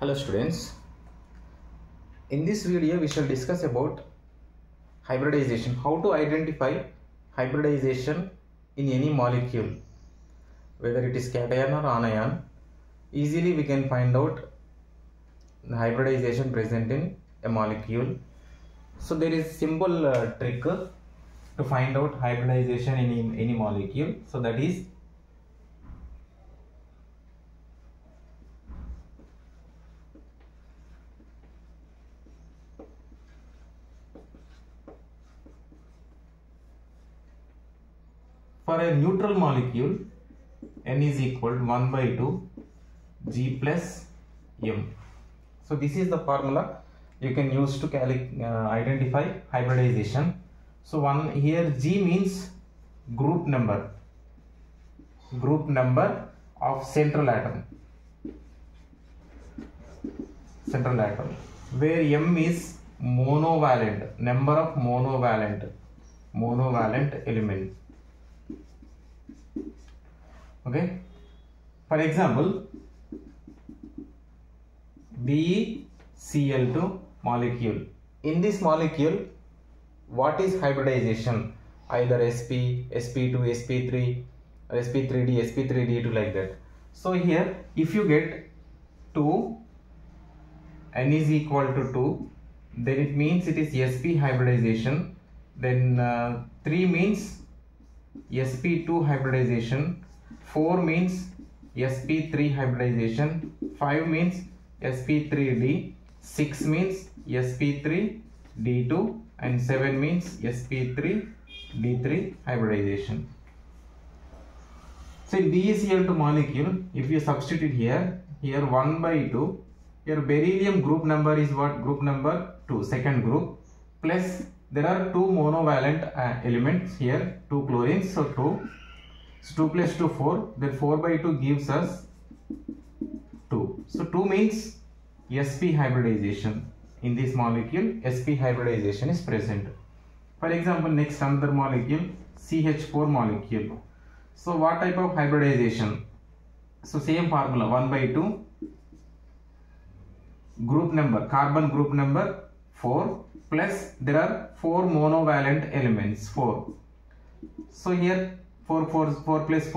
Hello students. In this video we shall discuss about hybridization. How to identify hybridization in any molecule. Whether it is cation or anion. Easily we can find out the hybridization present in a molecule. So there is simple uh, trick to find out hybridization in any molecule. So that is for a neutral molecule n is equal to 1 by 2 g plus m. So this is the formula you can use to uh, identify hybridization. So one here g means group number group number of central atom. Central atom where m is monovalent number of monovalent monovalent element okay? For example BeCl2 molecule. In this molecule what is hybridization? Either sp sp2 sp3 or sp3d sp3d2 like that. So here if you get 2 n is equal to 2 then it means it is sp hybridization. Then uh, 3 means sp2 hybridization 4 means sp3 hybridization. 5 means sp3d 6 means sp3d2 and 7 means sp3d3 hybridization. So in BeCl2 molecule. If you substitute here here 1 by 2 your beryllium group number is what? Group number 2 second group. Plus there are two monovalent uh, elements here two chlorines so 2 so 2 plus 2 4 then 4 by 2 gives us 2 so 2 means sp hybridization. In this molecule sp hybridization is present. For example next another molecule ch4 molecule. So what type of hybridization? So same formula 1 by 2 group number carbon group number 4 plus there are 4 monovalent elements 4 so here 4 4 4 plus 4